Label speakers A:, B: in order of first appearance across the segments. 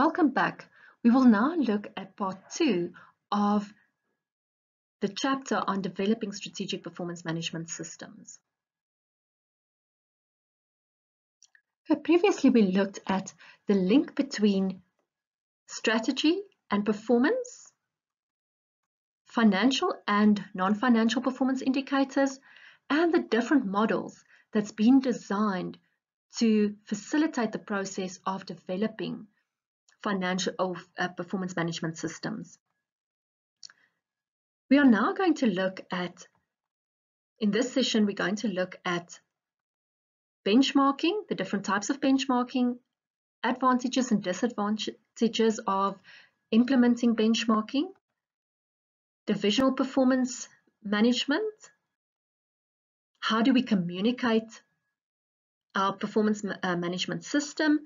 A: Welcome back. We will now look at part two of the chapter on developing strategic performance management systems. So previously we looked at the link between strategy and performance, financial and non-financial performance indicators, and the different models that's been designed to facilitate the process of developing financial of uh, performance management systems. We are now going to look at, in this session, we're going to look at benchmarking, the different types of benchmarking, advantages and disadvantages of implementing benchmarking, divisional performance management, how do we communicate our performance uh, management system,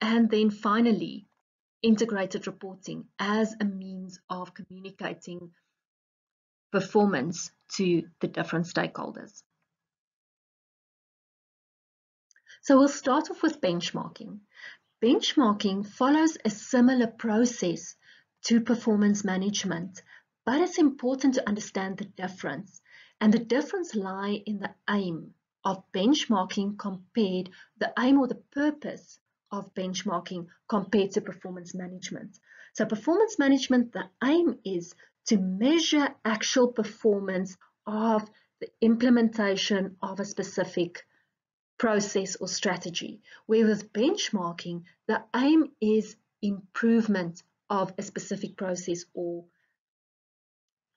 A: and then finally, integrated reporting as a means of communicating performance to the different stakeholders. So we'll start off with benchmarking. Benchmarking follows a similar process to performance management, but it's important to understand the difference. And the difference lie in the aim of benchmarking compared the aim or the purpose of benchmarking compared to performance management. So performance management, the aim is to measure actual performance of the implementation of a specific process or strategy. Where with benchmarking, the aim is improvement of a specific process or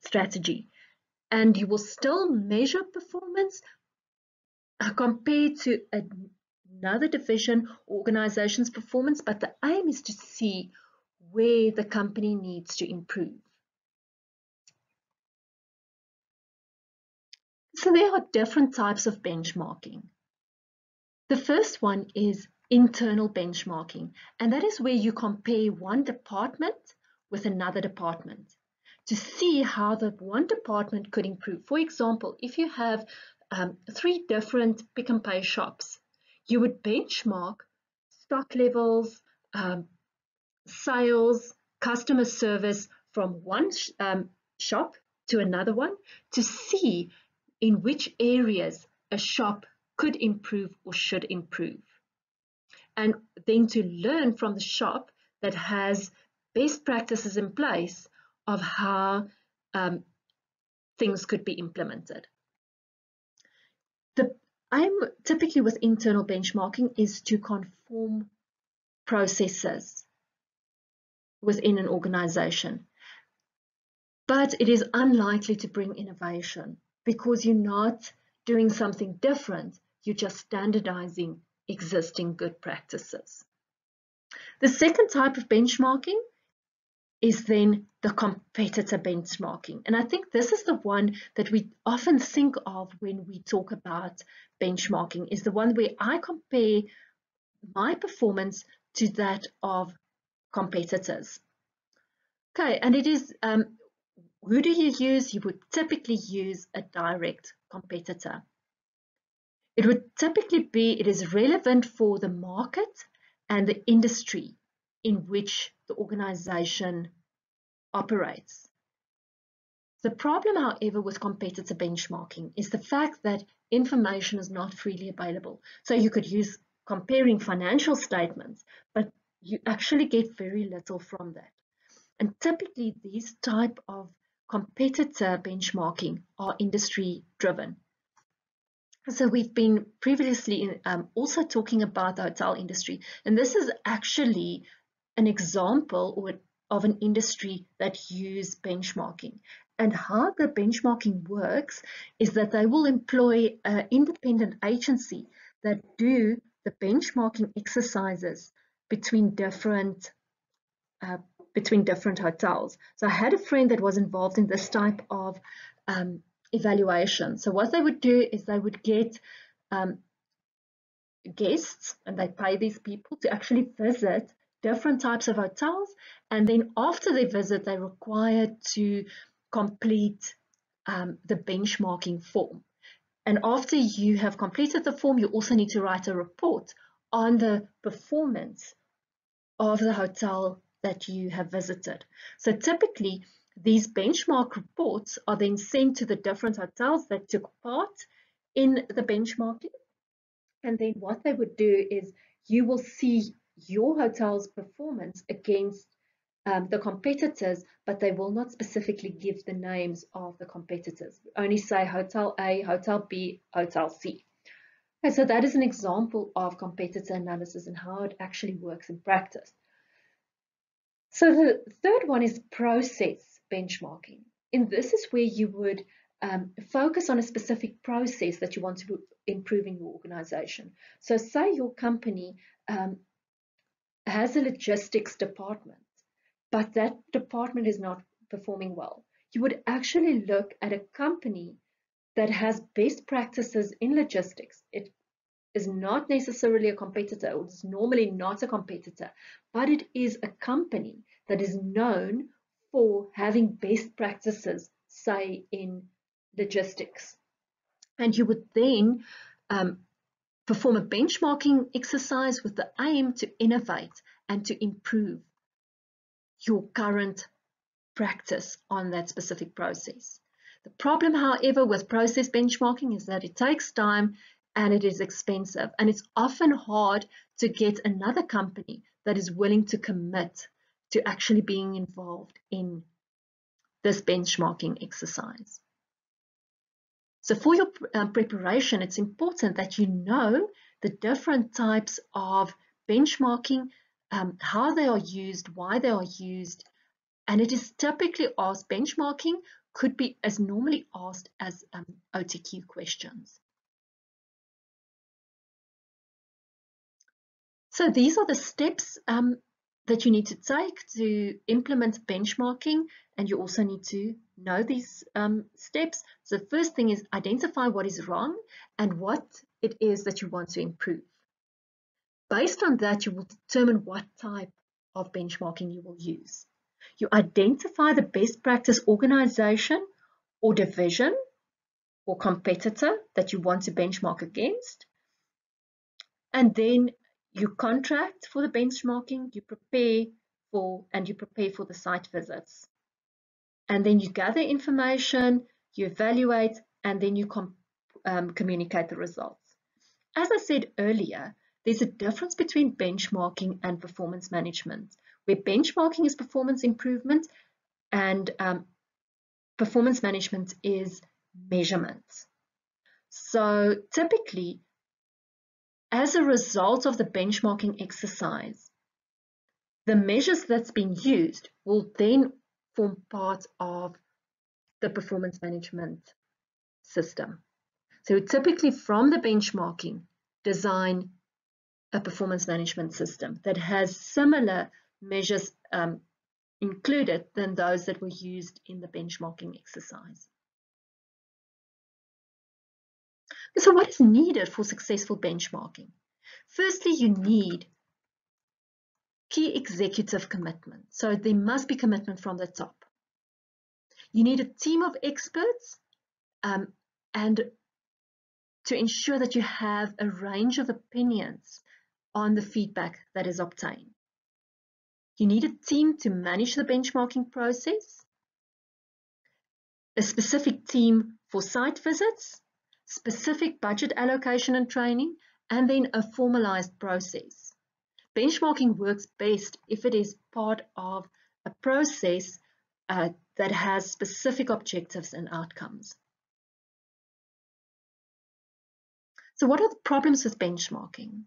A: strategy. And you will still measure performance uh, compared to a another division organization's performance, but the aim is to see where the company needs to improve. So there are different types of benchmarking. The first one is internal benchmarking, and that is where you compare one department with another department to see how the one department could improve. For example, if you have um, three different Pick n Pay shops you would benchmark stock levels, um, sales, customer service from one sh um, shop to another one to see in which areas a shop could improve or should improve. And then to learn from the shop that has best practices in place of how um, things could be implemented. The I'm typically with internal benchmarking is to conform processes within an organization. But it is unlikely to bring innovation because you're not doing something different, you're just standardizing existing good practices. The second type of benchmarking is then the competitor benchmarking. And I think this is the one that we often think of when we talk about benchmarking, is the one where I compare my performance to that of competitors. Okay, and it is, um, who do you use? You would typically use a direct competitor. It would typically be, it is relevant for the market and the industry in which the organization operates. The problem, however, with competitor benchmarking is the fact that information is not freely available. So you could use comparing financial statements, but you actually get very little from that. And typically these type of competitor benchmarking are industry driven. So we've been previously um, also talking about the hotel industry, and this is actually an example or of an industry that use benchmarking. And how the benchmarking works is that they will employ an independent agency that do the benchmarking exercises between different uh, between different hotels. So I had a friend that was involved in this type of um, evaluation. So what they would do is they would get um, guests and they pay these people to actually visit different types of hotels. And then after they visit, they're required to complete um, the benchmarking form. And after you have completed the form, you also need to write a report on the performance of the hotel that you have visited. So typically, these benchmark reports are then sent to the different hotels that took part in the benchmarking. And then what they would do is you will see your hotel's performance against um, the competitors, but they will not specifically give the names of the competitors. We Only say Hotel A, Hotel B, Hotel C. And so that is an example of competitor analysis and how it actually works in practice. So the third one is process benchmarking. And this is where you would um, focus on a specific process that you want to improve in your organization. So say your company um, has a logistics department, but that department is not performing well. You would actually look at a company that has best practices in logistics. It is not necessarily a competitor, or it's normally not a competitor, but it is a company that is known for having best practices, say in logistics. And you would then um, perform a benchmarking exercise with the aim to innovate and to improve your current practice on that specific process. The problem, however, with process benchmarking is that it takes time and it is expensive and it's often hard to get another company that is willing to commit to actually being involved in this benchmarking exercise. So for your um, preparation, it's important that you know the different types of benchmarking, um, how they are used, why they are used, and it is typically asked, benchmarking could be as normally asked as um, OTQ questions. So these are the steps um, that you need to take to implement benchmarking and you also need to know these um, steps. So the first thing is identify what is wrong and what it is that you want to improve. Based on that, you will determine what type of benchmarking you will use. You identify the best practice organization or division or competitor that you want to benchmark against. And then you contract for the benchmarking, you prepare for, and you prepare for the site visits. And then you gather information, you evaluate, and then you um, communicate the results. As I said earlier, there's a difference between benchmarking and performance management, where benchmarking is performance improvement and um, performance management is measurement. So typically, as a result of the benchmarking exercise, the measures that's been used will then form part of the performance management system. So typically from the benchmarking, design a performance management system that has similar measures um, included than those that were used in the benchmarking exercise. So what is needed for successful benchmarking? Firstly, you need key executive commitment. So there must be commitment from the top. You need a team of experts um, and to ensure that you have a range of opinions on the feedback that is obtained. You need a team to manage the benchmarking process, a specific team for site visits, specific budget allocation and training, and then a formalized process. Benchmarking works best if it is part of a process uh, that has specific objectives and outcomes. So what are the problems with benchmarking?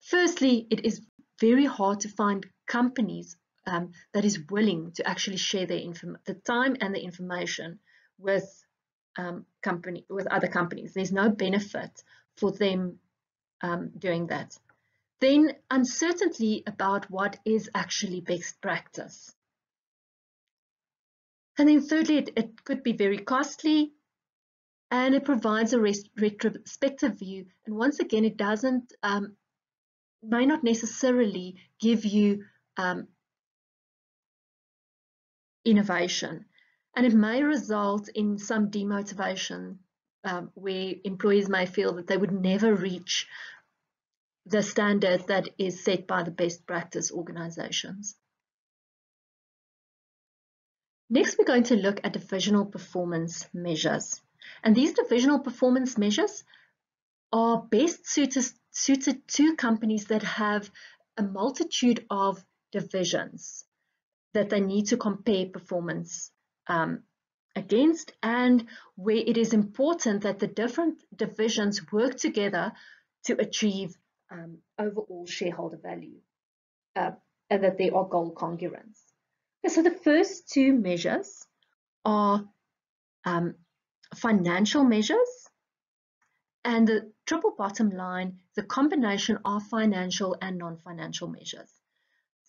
A: Firstly, it is very hard to find companies um, that is willing to actually share their the time and the information with um, company with other companies. There's no benefit for them um, doing that. Then uncertainty about what is actually best practice. And then thirdly, it, it could be very costly and it provides a retrospective view. And once again, it doesn't, um, may not necessarily give you um, innovation and it may result in some demotivation um, where employees may feel that they would never reach the standard that is set by the best practice organizations. Next, we're going to look at divisional performance measures. And these divisional performance measures are best suited, suited to companies that have a multitude of divisions that they need to compare performance um, against and where it is important that the different divisions work together to achieve um, overall shareholder value uh, and that there are goal congruence. Okay, so the first two measures are um, financial measures and the triple bottom line, the combination of financial and non-financial measures.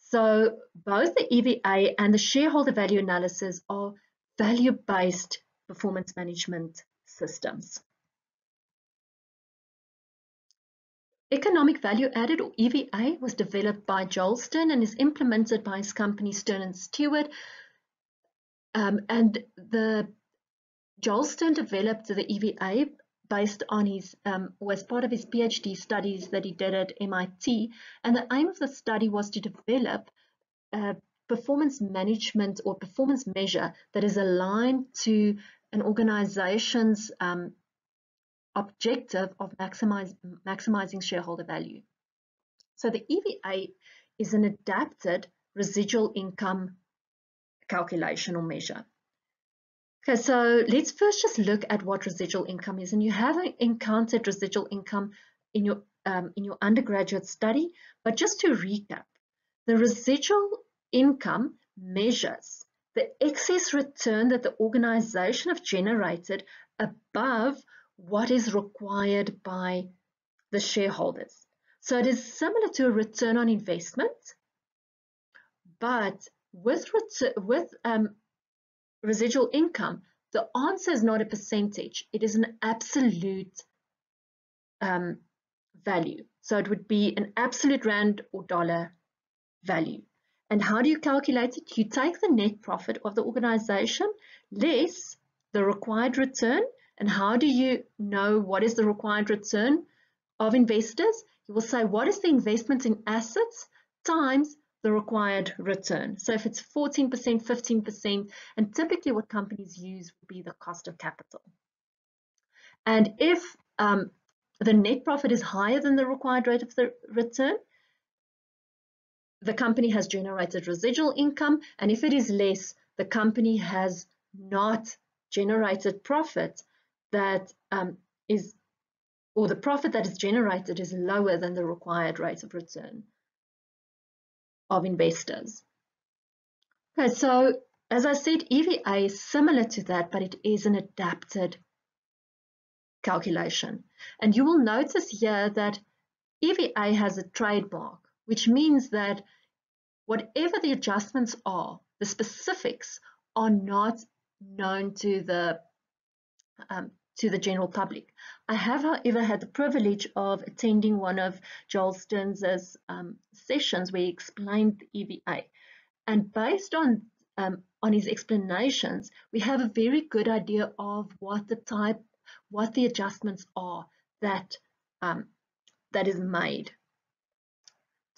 A: So both the EVA and the shareholder value analysis are value-based performance management systems. Economic value added or EVA was developed by Joel Stern and is implemented by his company Stern and Stewart. Um, and the Joel Stern developed the EVA based on his, um, was part of his PhD studies that he did at MIT. And the aim of the study was to develop a performance management or performance measure that is aligned to an organization's um, objective of maximize, maximizing shareholder value. So the EVA is an adapted residual income calculation or measure. Okay, so let's first just look at what residual income is. And you haven't encountered residual income in your um, in your undergraduate study, but just to recap, the residual income measures the excess return that the organization have generated above what is required by the shareholders. So it is similar to a return on investment, but with, with um, residual income, the answer is not a percentage, it is an absolute um, value. So it would be an absolute rand or dollar value. And how do you calculate it? You take the net profit of the organization less the required return and how do you know what is the required return of investors? You will say, what is the investment in assets times the required return. So if it's 14%, 15%, and typically what companies use would be the cost of capital. And if um, the net profit is higher than the required rate of the return, the company has generated residual income. And if it is less, the company has not generated profit that um, is, or the profit that is generated is lower than the required rate of return of investors. Okay, so as I said, EVA is similar to that, but it is an adapted calculation. And you will notice here that EVA has a trademark, which means that whatever the adjustments are, the specifics are not known to the um, to the general public. I have, however, had the privilege of attending one of Joel Stern's um, sessions where he explained the EVA. And based on um, on his explanations, we have a very good idea of what the type, what the adjustments are that um, that is made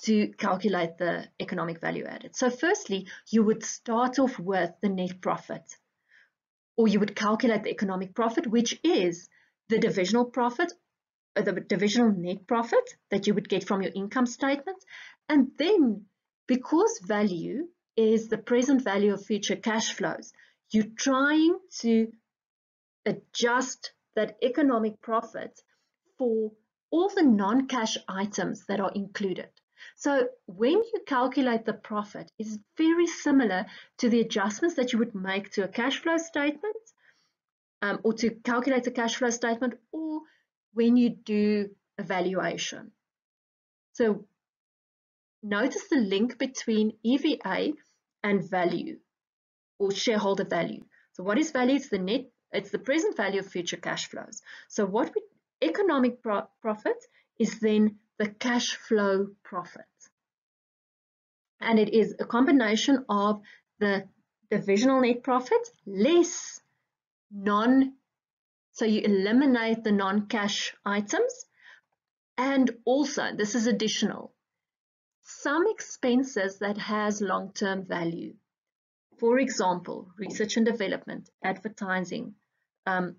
A: to calculate the economic value added. So firstly, you would start off with the net profit or you would calculate the economic profit, which is the divisional profit, uh, the divisional net profit that you would get from your income statement. And then because value is the present value of future cash flows, you're trying to adjust that economic profit for all the non-cash items that are included. So when you calculate the profit, it's very similar to the adjustments that you would make to a cash flow statement um, or to calculate a cash flow statement or when you do a valuation. So notice the link between EVA and value or shareholder value. So what is value? It's the net, it's the present value of future cash flows. So what we, economic pro profit is then the cash flow profit. And it is a combination of the divisional net profit less non, so you eliminate the non-cash items And also, this is additional, some expenses that has long-term value. For example, research and development, advertising, um,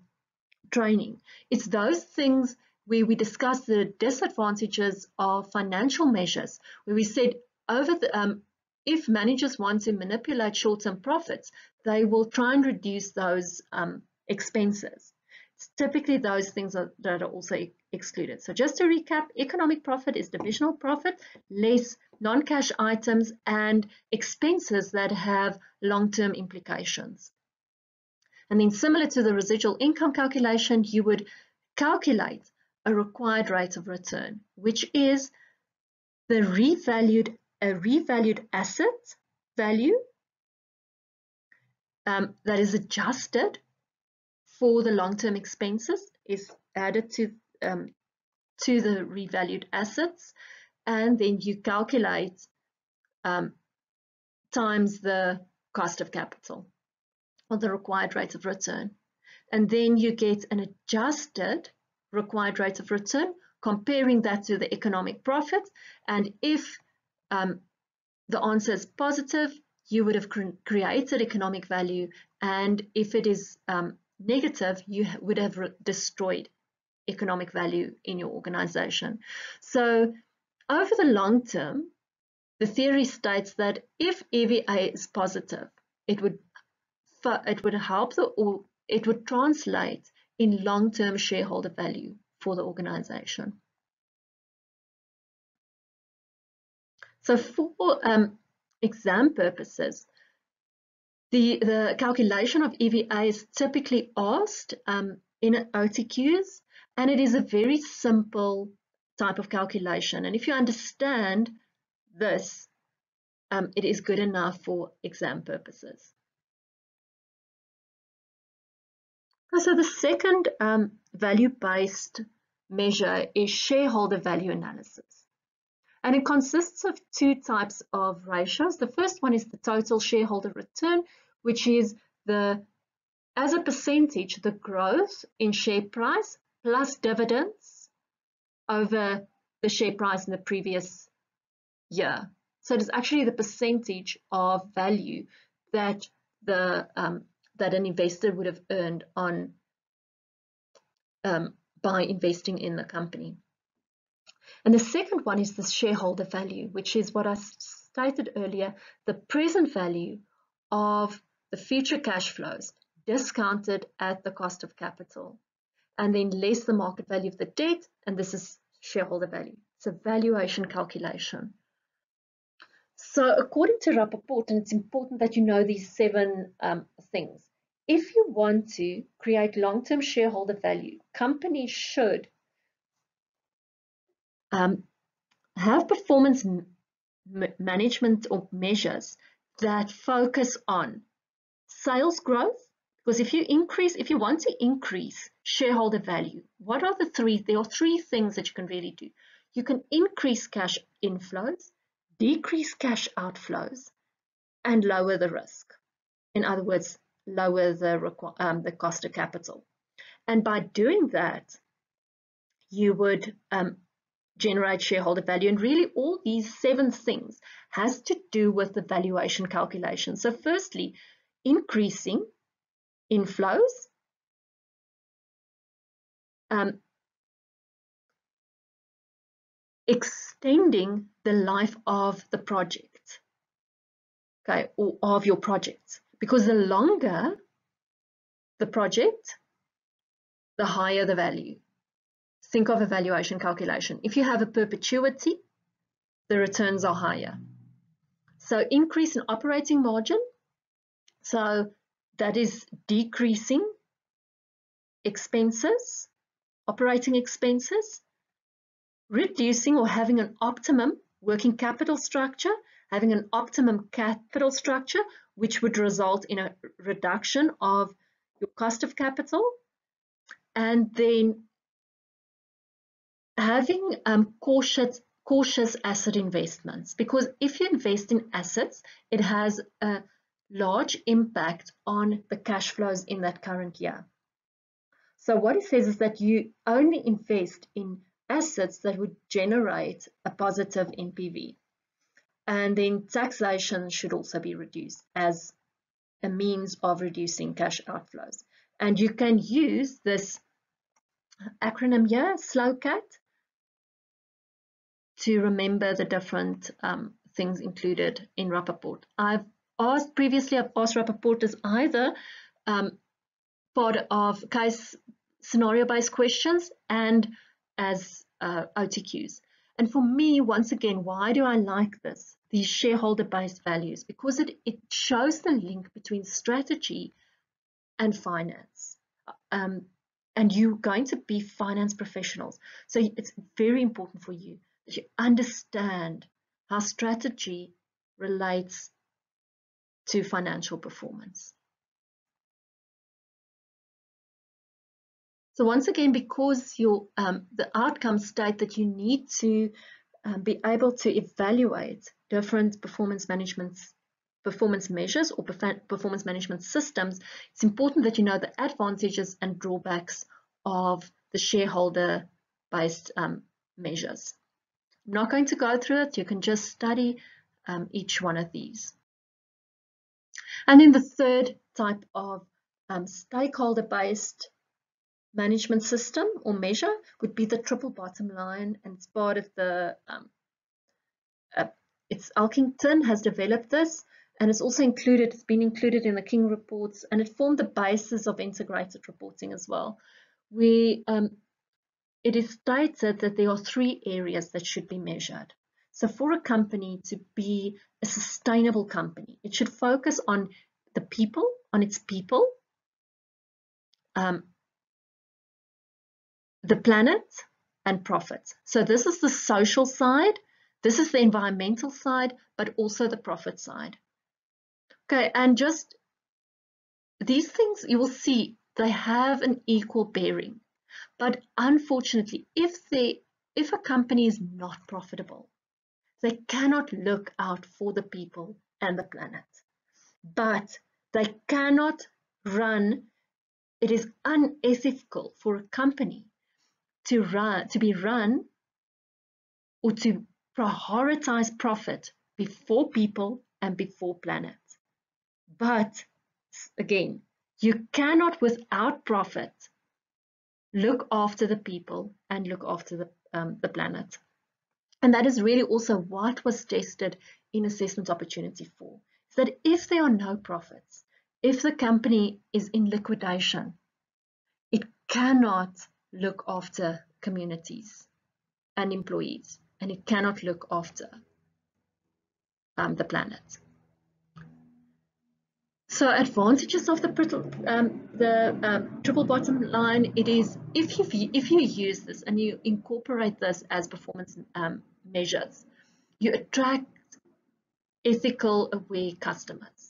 A: training. It's those things where we discuss the disadvantages of financial measures, where we said over the, um, if managers want to manipulate short-term profits, they will try and reduce those um, expenses. It's typically those things are, that are also excluded. So just to recap, economic profit is divisional profit, less non-cash items and expenses that have long-term implications. And then similar to the residual income calculation, you would calculate a required rate of return, which is the revalued, a revalued asset value um, that is adjusted for the long-term expenses is added to um, to the revalued assets. And then you calculate um, times the cost of capital or the required rate of return. And then you get an adjusted required rate of return comparing that to the economic profit and if um, the answer is positive you would have cre created economic value and if it is um, negative, you would have destroyed economic value in your organization. So over the long term, the theory states that if EVA is positive, it would it would help the or it would translate in long-term shareholder value for the organization. So for um, exam purposes, the, the calculation of EVA is typically asked um, in OTQs, and it is a very simple type of calculation. And if you understand this, um, it is good enough for exam purposes. So the second um, value-based measure is shareholder value analysis. And it consists of two types of ratios. The first one is the total shareholder return, which is the as a percentage, the growth in share price plus dividends over the share price in the previous year. So it's actually the percentage of value that the um, that an investor would have earned on um, by investing in the company. And the second one is the shareholder value, which is what I stated earlier, the present value of the future cash flows discounted at the cost of capital, and then less the market value of the debt, and this is shareholder value. It's a valuation calculation. So according to Rappaport, and it's important that you know these seven um, things, if you want to create long-term shareholder value, companies should um, have performance management or measures that focus on sales growth, because if you increase, if you want to increase shareholder value, what are the three? There are three things that you can really do. You can increase cash inflows, decrease cash outflows, and lower the risk. In other words, lower the, um, the cost of capital. And by doing that, you would um, generate shareholder value. And really all these seven things has to do with the valuation calculation. So firstly, increasing inflows, um, extending the life of the project, okay, or of your project. Because the longer the project, the higher the value. Think of a valuation calculation. If you have a perpetuity, the returns are higher. So increase in operating margin so that is decreasing expenses, operating expenses, reducing or having an optimum working capital structure, having an optimum capital structure, which would result in a reduction of your cost of capital, and then having um, cautious, cautious asset investments. Because if you invest in assets, it has a large impact on the cash flows in that current year. So what it says is that you only invest in assets that would generate a positive NPV. And then taxation should also be reduced as a means of reducing cash outflows. And you can use this acronym here, SLOCAT, to remember the different um, things included in Rappaport. I've asked previously, I've asked Rappaport as either um, part of case scenario-based questions and as uh, OTQs. And for me, once again, why do I like this? These shareholder-based values, because it, it shows the link between strategy and finance. Um, and you're going to be finance professionals. So it's very important for you that you understand how strategy relates to financial performance. So once again, because your um, the outcomes state that you need to um, be able to evaluate different performance management performance measures or performance management systems, it's important that you know the advantages and drawbacks of the shareholder-based um, measures. I'm not going to go through it. You can just study um, each one of these. And then the third type of um, stakeholder-based management system or measure would be the triple bottom line and it's part of the um, uh, it's Elkington has developed this and it's also included it's been included in the King reports and it formed the basis of integrated reporting as well. We um, it is stated that there are three areas that should be measured. So for a company to be a sustainable company it should focus on the people on its people um, the planet and profits. So this is the social side, this is the environmental side, but also the profit side. Okay, and just these things you will see they have an equal bearing. But unfortunately, if they if a company is not profitable, they cannot look out for the people and the planet. But they cannot run, it is unethical for a company to run to be run or to prioritize profit before people and before planet. But again, you cannot without profit look after the people and look after the, um, the planet. And that is really also what was tested in assessment opportunity four. Is that if there are no profits, if the company is in liquidation, it cannot look after communities and employees, and it cannot look after um, the planet. So advantages of the, um, the um, triple bottom line, it is if you if you use this and you incorporate this as performance um, measures, you attract ethical aware customers.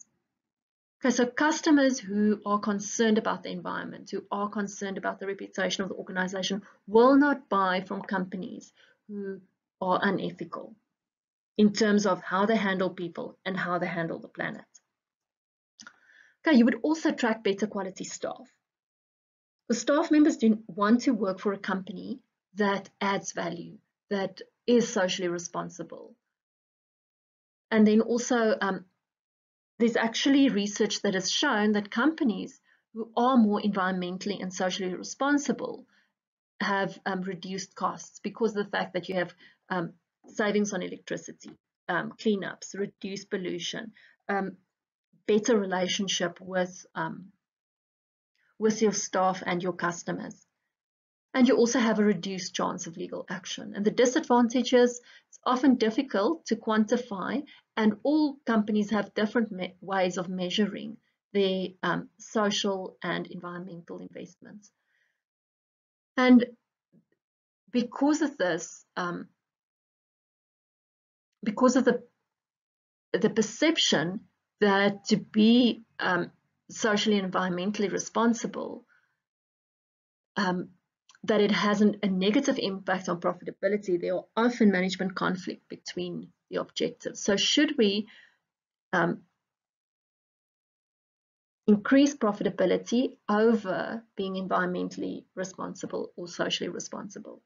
A: Okay, so customers who are concerned about the environment, who are concerned about the reputation of the organization, will not buy from companies who are unethical in terms of how they handle people and how they handle the planet. Okay, you would also attract better quality staff. The staff members do want to work for a company that adds value, that is socially responsible. And then also um, there's actually research that has shown that companies who are more environmentally and socially responsible have um, reduced costs because of the fact that you have um, savings on electricity, um, cleanups, reduced pollution, um, better relationship with, um, with your staff and your customers. And you also have a reduced chance of legal action. And the disadvantages, often difficult to quantify and all companies have different ways of measuring their um, social and environmental investments. And because of this, um, because of the the perception that to be um, socially and environmentally responsible, um, that it has an, a negative impact on profitability, there are often management conflict between the objectives. So should we um, increase profitability over being environmentally responsible or socially responsible?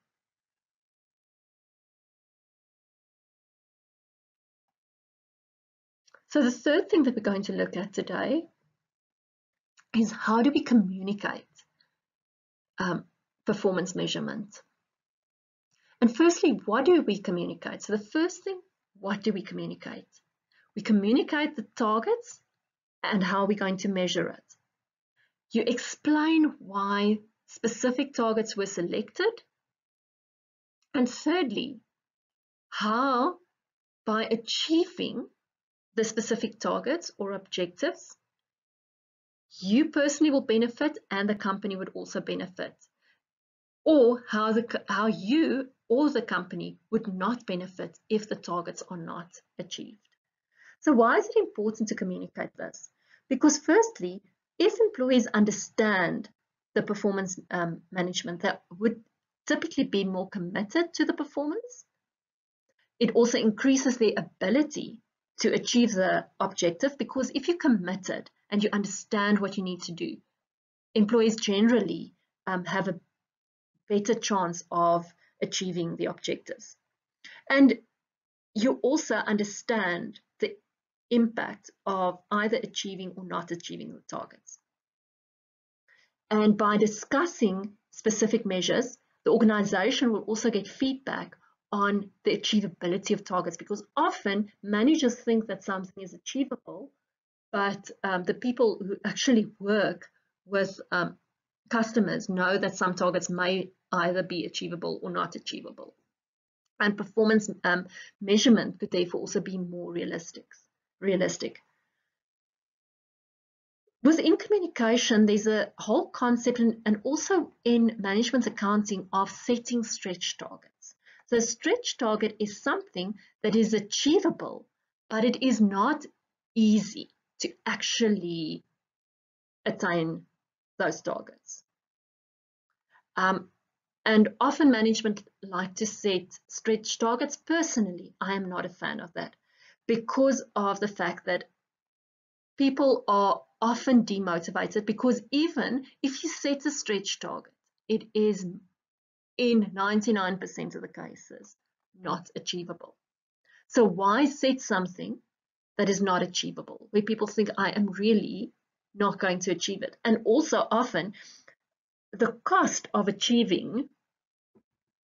A: So the third thing that we're going to look at today is how do we communicate um, performance measurement? And firstly, what do we communicate? So the first thing, what do we communicate? We communicate the targets and how we're going to measure it. You explain why specific targets were selected. And thirdly, how by achieving the specific targets or objectives, you personally will benefit and the company would also benefit. Or how, the, how you or the company would not benefit if the targets are not achieved. So why is it important to communicate this? Because firstly, if employees understand the performance um, management, that would typically be more committed to the performance. It also increases their ability to achieve the objective because if you're committed and you understand what you need to do, employees generally um, have a better chance of achieving the objectives. And you also understand the impact of either achieving or not achieving the targets. And by discussing specific measures, the organization will also get feedback on the achievability of targets because often managers think that something is achievable, but um, the people who actually work with um, customers know that some targets may either be achievable or not achievable. And performance um, measurement could therefore also be more realistic. realistic. Within communication, there's a whole concept and, and also in management accounting of setting stretch targets. So a stretch target is something that is achievable, but it is not easy to actually attain those targets. Um, and often management like to set stretch targets. Personally, I am not a fan of that because of the fact that people are often demotivated because even if you set a stretch target, it is in 99% of the cases not achievable. So why set something that is not achievable, where people think I am really not going to achieve it? And also often the cost of achieving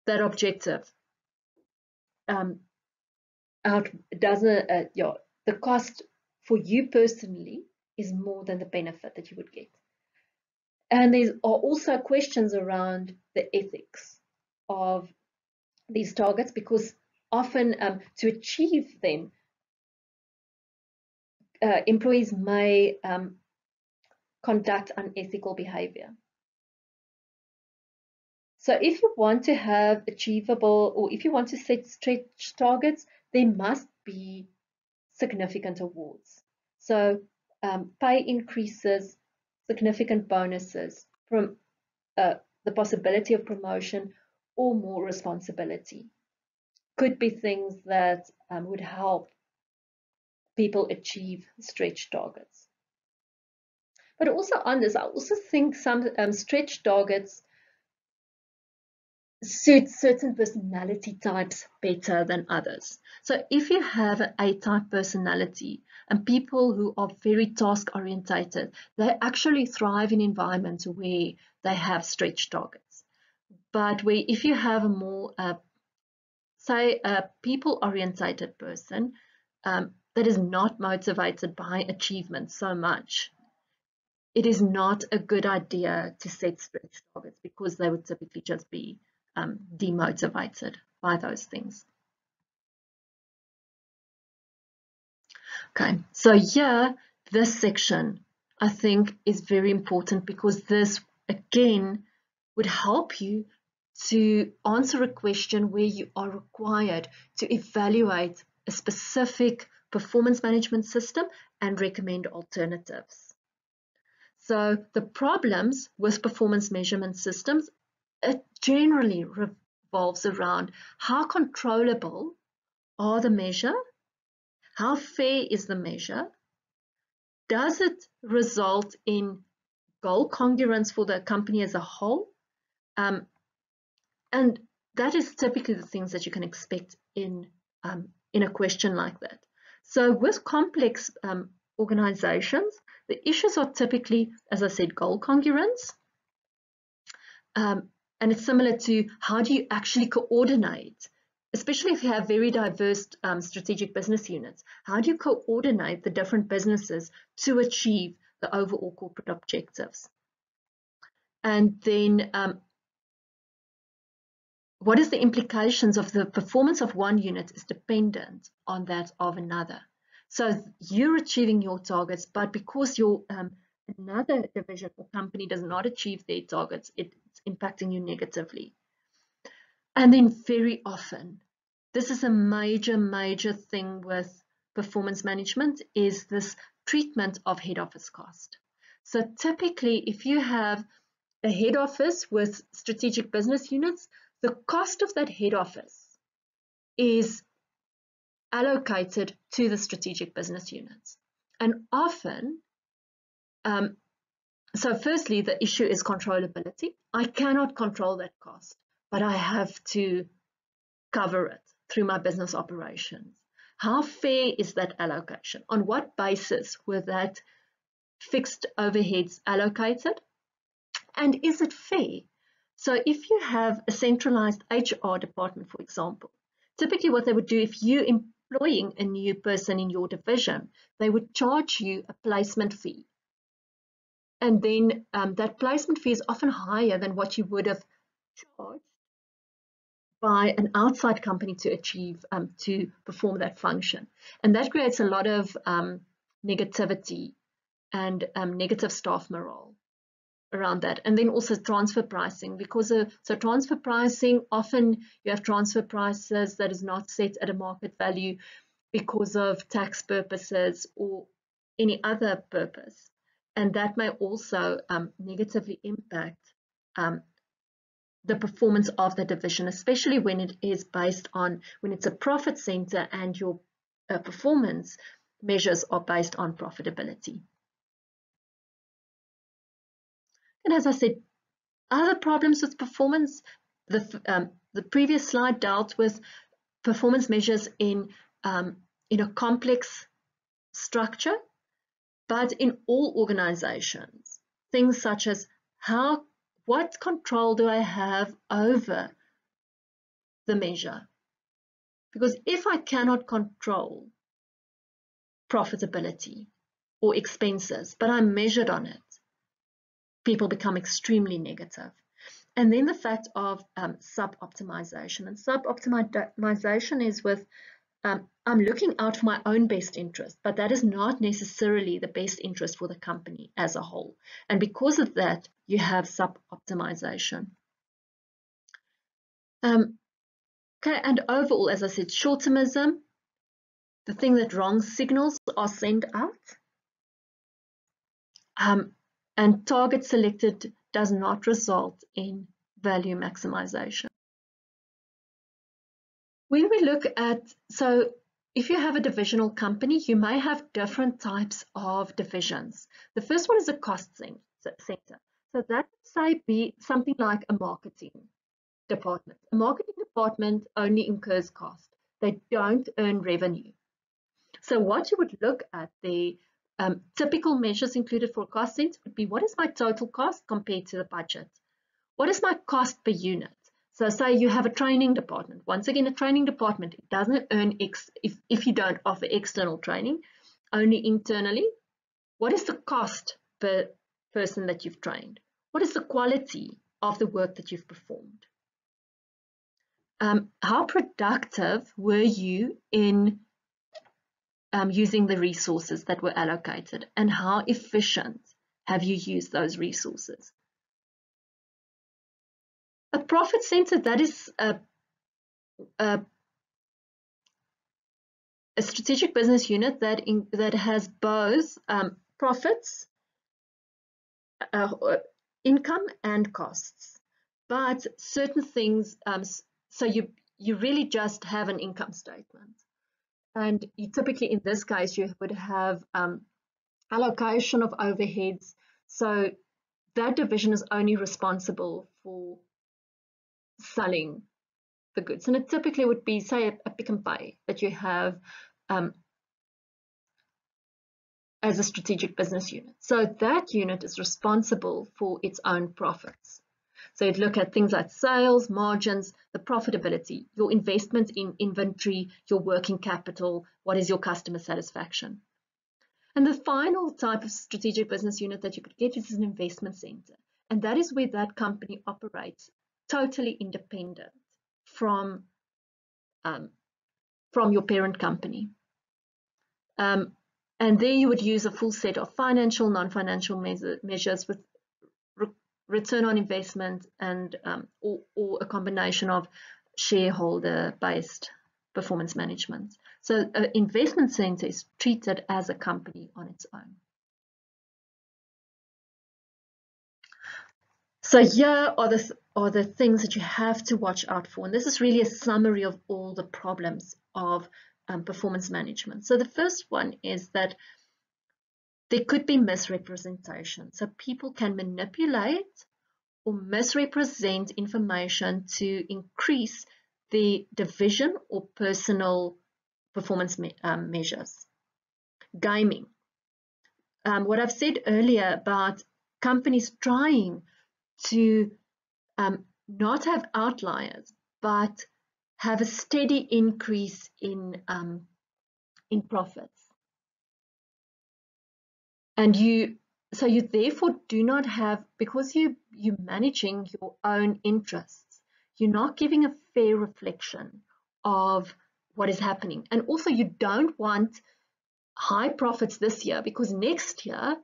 A: that objective um, out doesn't uh, yeah, the cost for you personally is more than the benefit that you would get. And there are also questions around the ethics of these targets because often um, to achieve them, uh, employees may um, conduct unethical behavior. So if you want to have achievable or if you want to set stretch targets, there must be significant awards. So um, pay increases, significant bonuses from uh, the possibility of promotion or more responsibility. Could be things that um, would help people achieve stretch targets. But also on this, I also think some um, stretch targets suit certain personality types better than others. So if you have an A-type personality and people who are very task orientated, they actually thrive in environments where they have stretch targets. But where if you have a more, uh, say, a people orientated person um, that is not motivated by achievement so much, it is not a good idea to set stretch targets because they would typically just be um, demotivated by those things. Okay, so here, this section I think is very important because this again would help you to answer a question where you are required to evaluate a specific performance management system and recommend alternatives. So the problems with performance measurement systems it generally revolves around how controllable are the measure, how fair is the measure, does it result in goal congruence for the company as a whole? Um, and that is typically the things that you can expect in, um, in a question like that. So with complex um, organizations, the issues are typically, as I said, goal congruence. Um, and it's similar to how do you actually coordinate, especially if you have very diverse um, strategic business units, how do you coordinate the different businesses to achieve the overall corporate objectives? And then um, what is the implications of the performance of one unit is dependent on that of another. So you're achieving your targets, but because your um, another division or company does not achieve their targets, it's impacting you negatively. And then very often, this is a major, major thing with performance management is this treatment of head office cost. So typically, if you have a head office with strategic business units, the cost of that head office is allocated to the strategic business units. And often, um, so firstly, the issue is controllability. I cannot control that cost, but I have to cover it through my business operations. How fair is that allocation? On what basis were that fixed overheads allocated? And is it fair? So if you have a centralized HR department, for example, typically what they would do if you employing a new person in your division, they would charge you a placement fee. And then um, that placement fee is often higher than what you would have charged by an outside company to achieve, um, to perform that function. And that creates a lot of um, negativity and um, negative staff morale around that. And then also transfer pricing, because so transfer pricing, often you have transfer prices that is not set at a market value because of tax purposes or any other purpose. And that may also um, negatively impact um, the performance of the division, especially when it is based on, when it's a profit center and your uh, performance measures are based on profitability. And as I said, other problems with performance, the, um, the previous slide dealt with performance measures in, um, in a complex structure, but in all organizations, things such as how, what control do I have over the measure? Because if I cannot control profitability or expenses, but I'm measured on it, people become extremely negative. And then the fact of um, sub-optimization. And sub-optimization is with, um, I'm looking out for my own best interest, but that is not necessarily the best interest for the company as a whole. And because of that, you have sub-optimization. Um, okay, and overall, as I said, short-termism, the thing that wrong signals are sent out. Um, and target selected does not result in value maximization. When we look at, so if you have a divisional company, you may have different types of divisions. The first one is a cost center. So that would say be something like a marketing department. A marketing department only incurs cost. They don't earn revenue. So what you would look at the um, typical measures included for cost center would be what is my total cost compared to the budget? What is my cost per unit? So say you have a training department. Once again, a training department doesn't earn X if, if you don't offer external training, only internally. What is the cost per person that you've trained? What is the quality of the work that you've performed? Um, how productive were you in um, using the resources that were allocated and how efficient have you used those resources. A profit center, that is a, a, a strategic business unit that, in, that has both um, profits, uh, income and costs. But certain things, um, so you, you really just have an income statement. And you, typically in this case, you would have um, allocation of overheads. So that division is only responsible for selling the goods. And it typically would be, say, a, a Pick n Pay that you have um, as a strategic business unit. So that unit is responsible for its own profits. So you'd look at things like sales, margins, the profitability, your investment in inventory, your working capital, what is your customer satisfaction. And the final type of strategic business unit that you could get is an investment center. And that is where that company operates totally independent from, um, from your parent company. Um, and there you would use a full set of financial, non-financial measures with re return on investment and um, or, or, a combination of shareholder-based performance management. So an investment center is treated as a company on its own. So here are the, are the things that you have to watch out for. And this is really a summary of all the problems of um, performance management. So the first one is that there could be misrepresentation. So people can manipulate or misrepresent information to increase the division or personal performance me um, measures. Gaming. Um, what I've said earlier about companies trying to um, not have outliers, but have a steady increase in um, in profits. And you, so you therefore do not have, because you, you're managing your own interests, you're not giving a fair reflection of what is happening. And also you don't want high profits this year because next year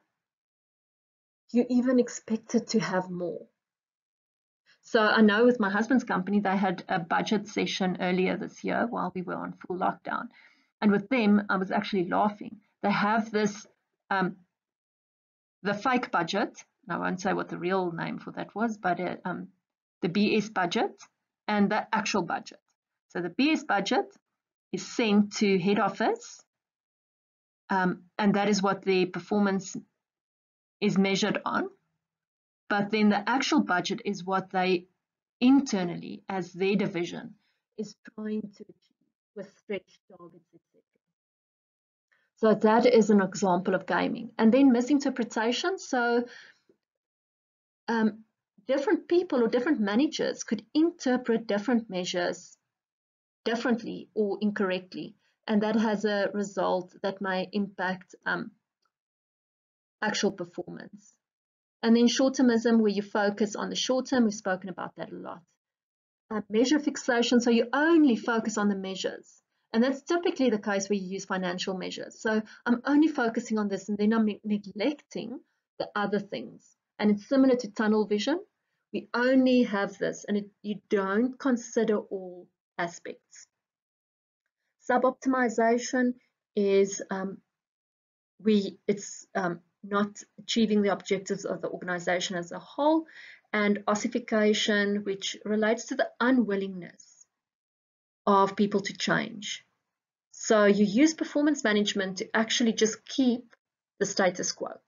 A: you even expected to have more. So I know with my husband's company, they had a budget session earlier this year while we were on full lockdown. And with them, I was actually laughing. They have this, um, the fake budget. I won't say what the real name for that was, but uh, um, the BS budget and the actual budget. So the BS budget is sent to head office, um, and that is what the performance is measured on. But then the actual budget is what they internally, as their division, is trying to achieve with stretch targets, etc. So that is an example of gaming. And then misinterpretation. So um, different people or different managers could interpret different measures differently or incorrectly. And that has a result that may impact um, actual performance. And then short-termism, where you focus on the short term, we've spoken about that a lot. Uh, measure fixation, so you only focus on the measures. And that's typically the case where you use financial measures. So I'm only focusing on this and then I'm neglecting the other things. And it's similar to tunnel vision. We only have this and it, you don't consider all aspects. Sub-optimization is um, we it's um, not achieving the objectives of the organization as a whole, and ossification, which relates to the unwillingness of people to change. So you use performance management to actually just keep the status quo.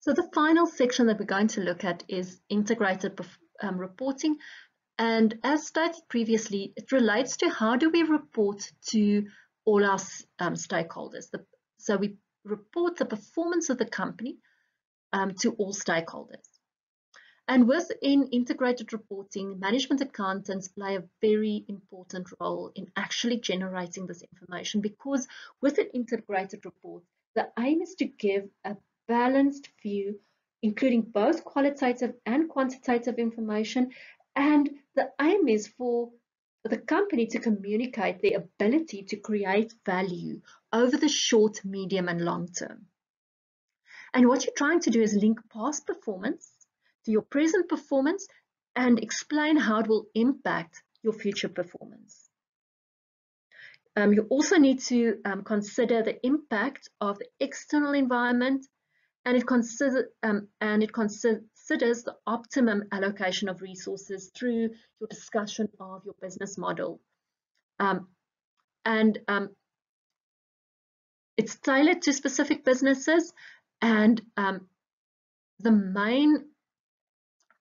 A: So the final section that we're going to look at is integrated um, reporting. And as stated previously, it relates to how do we report to all our um, stakeholders. The, so we report the performance of the company um, to all stakeholders. And within integrated reporting, management accountants play a very important role in actually generating this information because with an integrated report, the aim is to give a balanced view, including both qualitative and quantitative information. And the aim is for for the company to communicate their ability to create value over the short, medium, and long term. And what you're trying to do is link past performance to your present performance and explain how it will impact your future performance. Um, you also need to um, consider the impact of the external environment and it, consider, um, and it consider, considers the optimum allocation of resources through your discussion of your business model. Um, and um, it's tailored to specific businesses and um, the main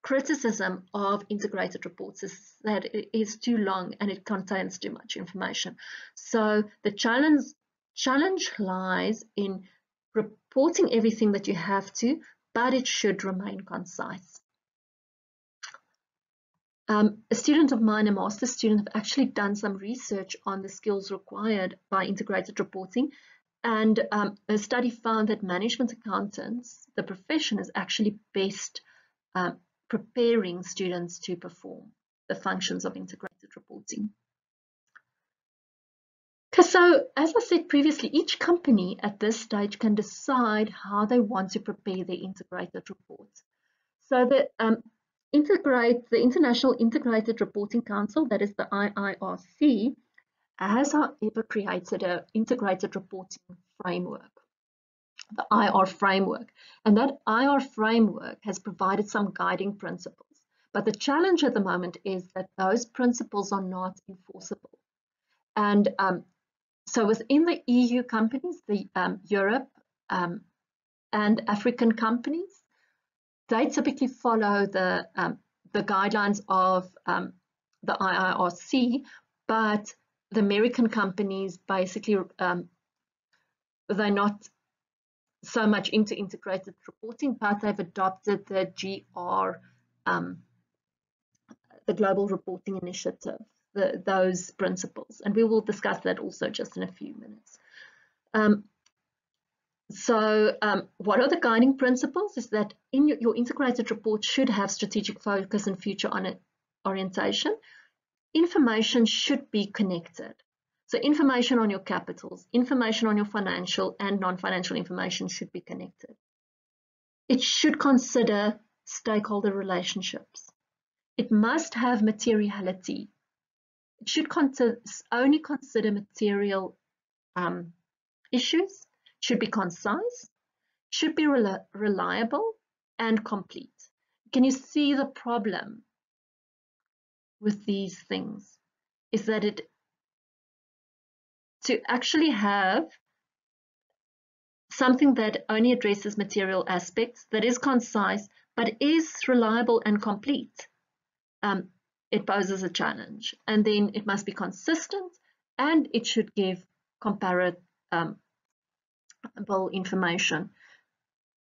A: criticism of integrated reports is that it is too long and it contains too much information. So the challenge, challenge lies in reporting everything that you have to, but it should remain concise. Um, a student of mine, a master's student, have actually done some research on the skills required by integrated reporting. And um, a study found that management accountants, the profession, is actually best uh, preparing students to perform the functions of integrated reporting. So, as I said previously, each company at this stage can decide how they want to prepare their integrated reports. So the um, integrate the International Integrated Reporting Council, that is the IIRC, has however created an integrated reporting framework, the IR framework. And that IR framework has provided some guiding principles. But the challenge at the moment is that those principles are not enforceable. And um, so within the EU companies, the um, Europe um, and African companies, they typically follow the um, the guidelines of um, the IIRC, but the American companies basically um, they're not so much into integrated reporting, but they've adopted the GR, um, the Global Reporting Initiative, the, those principles, and we will discuss that also just in a few minutes. Um, so um, what are the guiding principles is that in your, your, integrated report should have strategic focus and future orientation. Information should be connected. So information on your capitals, information on your financial and non-financial information should be connected. It should consider stakeholder relationships. It must have materiality. It should only consider material um, issues should be concise, should be reliable and complete. Can you see the problem with these things? Is that it to actually have something that only addresses material aspects, that is concise, but is reliable and complete, um, it poses a challenge. And then it must be consistent and it should give comparable um, information.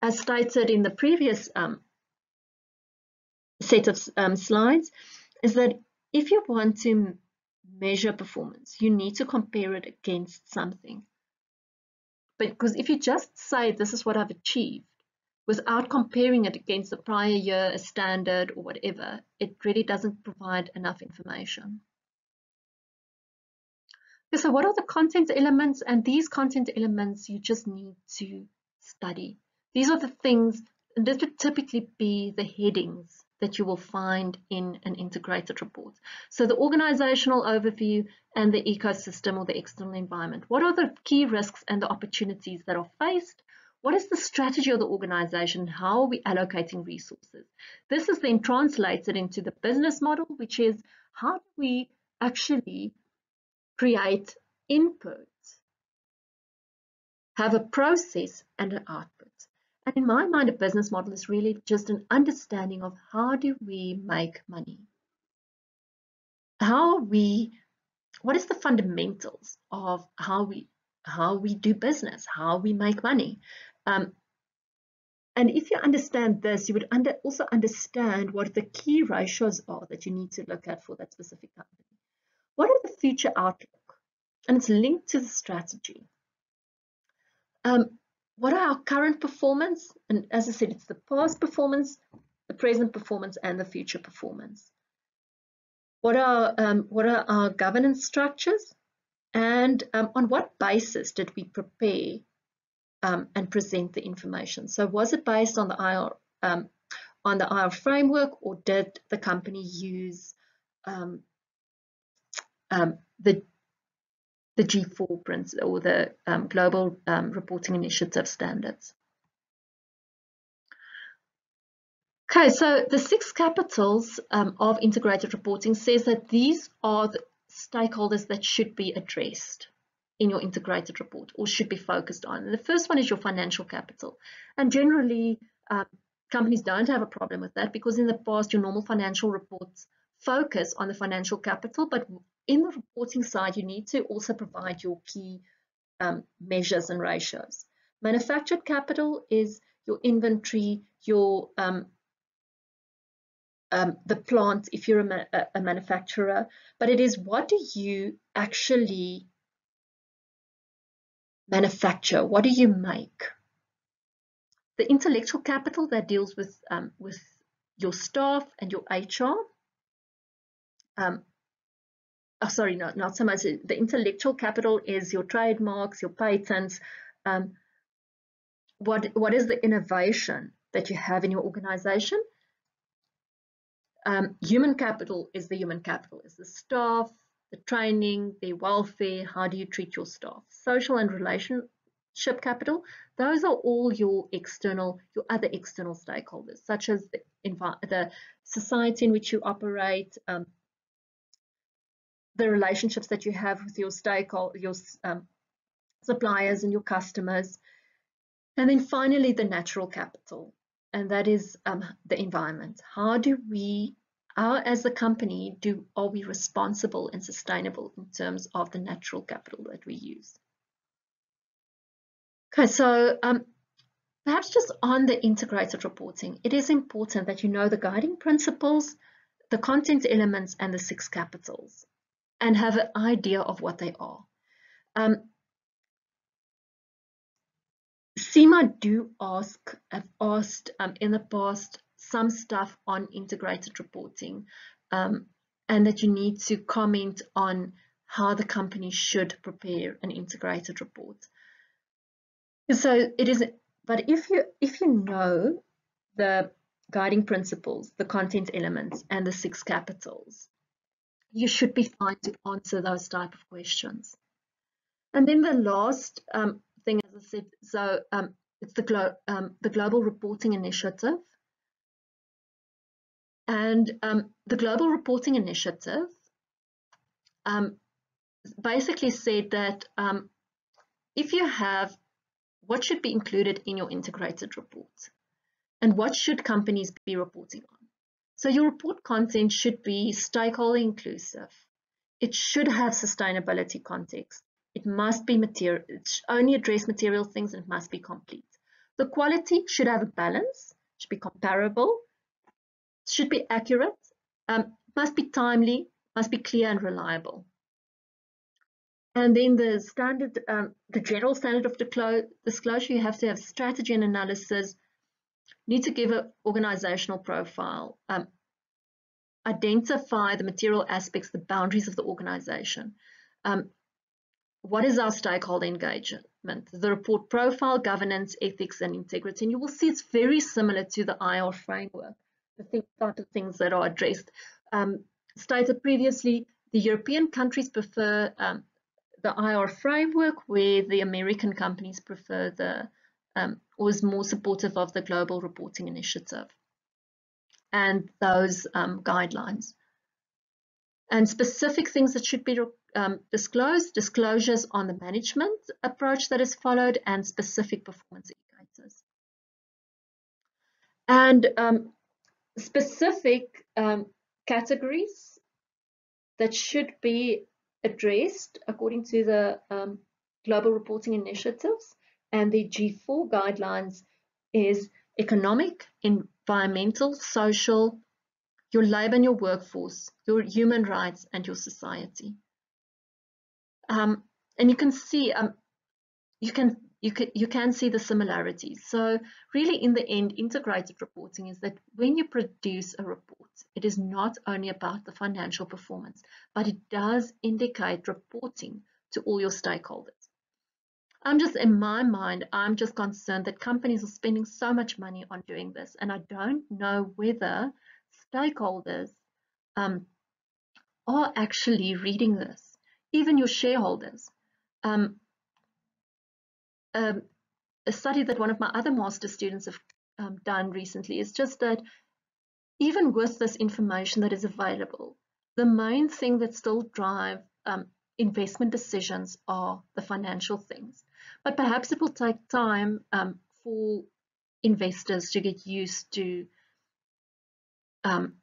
A: As stated in the previous um, set of um, slides, is that if you want to measure performance, you need to compare it against something. But because if you just say this is what I've achieved without comparing it against the prior year, a standard or whatever, it really doesn't provide enough information. Okay, so what are the content elements? And these content elements you just need to study. These are the things, and this would typically be the headings that you will find in an integrated report. So the organizational overview and the ecosystem or the external environment. What are the key risks and the opportunities that are faced? What is the strategy of the organization? How are we allocating resources? This is then translated into the business model, which is how do we actually create input, have a process and an output. And in my mind, a business model is really just an understanding of how do we make money? How we, what is the fundamentals of how we, how we do business, how we make money? Um, and if you understand this, you would under, also understand what the key ratios are that you need to look at for that specific company. What are the future outlook? And it's linked to the strategy. Um, what are our current performance? And as I said, it's the past performance, the present performance, and the future performance. What are, um, what are our governance structures? And um, on what basis did we prepare um, and present the information? So was it based on the IR, um, on the IR framework, or did the company use um, um, the the G4 principle or the um, Global um, Reporting Initiative standards. Okay, so the six capitals of integrated reporting says that these are the stakeholders that should be addressed in your integrated report or should be focused on. And the first one is your financial capital. And generally, um, companies don't have a problem with that because in the past your normal financial reports focus on the financial capital, but in the reporting side, you need to also provide your key um, measures and ratios. Manufactured capital is your inventory, your um, um, the plant if you're a, ma a, manufacturer, but it is what do you actually manufacture? What do you make? The intellectual capital that deals with um, with your staff and your HR. Um, oh, sorry, not not so much. The intellectual capital is your trademarks, your patents. Um, what what is the innovation that you have in your organization? Um, human capital is the human capital, is the staff, the training, their welfare, how do you treat your staff. Social and relationship capital, those are all your external, your other external stakeholders, such as the, the society in which you operate, um, the relationships that you have with your stakeholders, your um, suppliers and your customers. And then finally, the natural capital, and that is um, the environment. How do we, how as a company, do are we responsible and sustainable in terms of the natural capital that we use? Okay, so um, perhaps just on the integrated reporting, it is important that you know the guiding principles, the content elements, and the six capitals, and have an idea of what they are. Um, CIMA do ask, have asked um, in the past some stuff on integrated reporting um, and that you need to comment on how the company should prepare an integrated report. So it is, but if you if you know the guiding principles, the content elements, and the six capitals, you should be fine to answer those type of questions. And then the last um, thing, as I said, so um, it's the, glo um, the Global Reporting Initiative. And um, the Global Reporting Initiative um, basically said that um, if you have what should be included in your integrated report and what should companies be reporting on. So your report content should be stakeholder inclusive. It should have sustainability context. It must be material, it should only address material things and it must be complete. The quality should have a balance, should be comparable, should be accurate, um, must be timely, must be clear and reliable. And then the standard, um, the general standard of disclosure, you have to have strategy and analysis, need to give an organizational profile, um, identify the material aspects, the boundaries of the organization. Um, what is our stakeholder engagement? The report profile, governance, ethics, and integrity. And you will see it's very similar to the IR framework, the type of things that are addressed. Um, stated previously, the European countries prefer um, the IR framework where the American companies prefer the um, was more supportive of the Global Reporting Initiative and those um, guidelines. And specific things that should be um, disclosures on the management approach that is followed and specific performance indicators. And um, specific um, categories that should be addressed according to the um, Global Reporting Initiatives and the G4 guidelines is economic, environmental, social, your labor and your workforce, your human rights, and your society. Um, and you can see, um, you can you can you can see the similarities. So really, in the end, integrated reporting is that when you produce a report, it is not only about the financial performance, but it does indicate reporting to all your stakeholders. I'm just, in my mind, I'm just concerned that companies are spending so much money on doing this, and I don't know whether stakeholders um, are actually reading this, even your shareholders. Um, um, a study that one of my other master students have um, done recently is just that even with this information that is available, the main thing that still drive um, investment decisions are the financial things. But perhaps it will take time um, for investors to get used to um,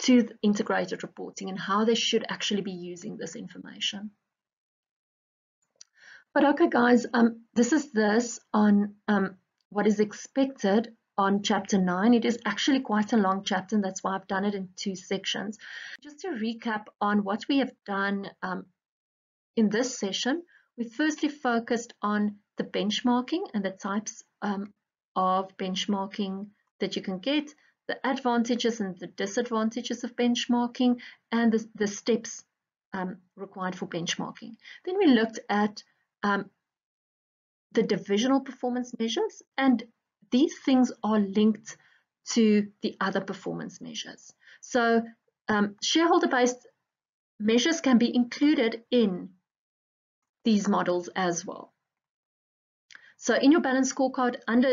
A: to integrated reporting and how they should actually be using this information. But okay, guys, um, this is this on um, what is expected on chapter 9. It is actually quite a long chapter, and that's why I've done it in two sections. Just to recap on what we have done um, in this session, we firstly focused on the benchmarking and the types um, of benchmarking that you can get, the advantages and the disadvantages of benchmarking, and the, the steps um, required for benchmarking. Then we looked at um, the divisional performance measures, and these things are linked to the other performance measures. So um, shareholder-based measures can be included in these models as well. So in your balance scorecard under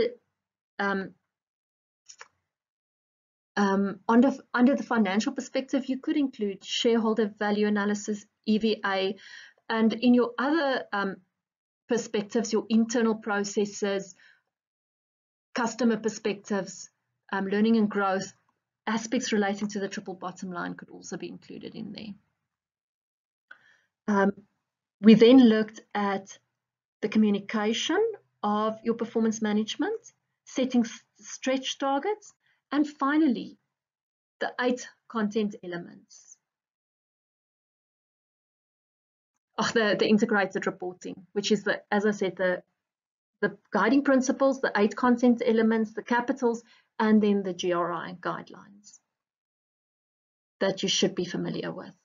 A: um, um, under, under the financial perspective, you could include shareholder value analysis, EVA, and in your other um, perspectives, your internal processes, customer perspectives, um, learning and growth, aspects relating to the triple bottom line could also be included in there. Um, we then looked at the communication of your performance management, setting stretch targets, and finally, the eight content elements. Oh, the, the integrated reporting, which is the, as I said, the, the guiding principles, the eight content elements, the capitals, and then the GRI guidelines that you should be familiar with.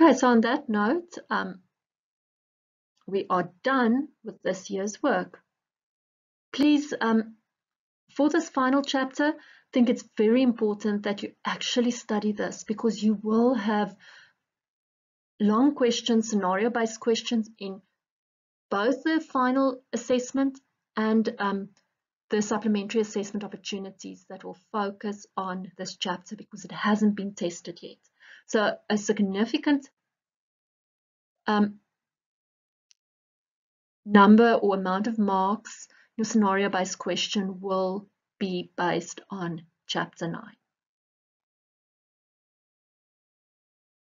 A: Okay, so on that note, um, we are done with this year's work. Please, um, for this final chapter, I think it's very important that you actually study this because you will have long questions, scenario-based questions in both the final assessment and um, the supplementary assessment opportunities that will focus on this chapter because it hasn't been tested yet. So a significant um, number or amount of marks, your scenario-based question will be based on chapter 9.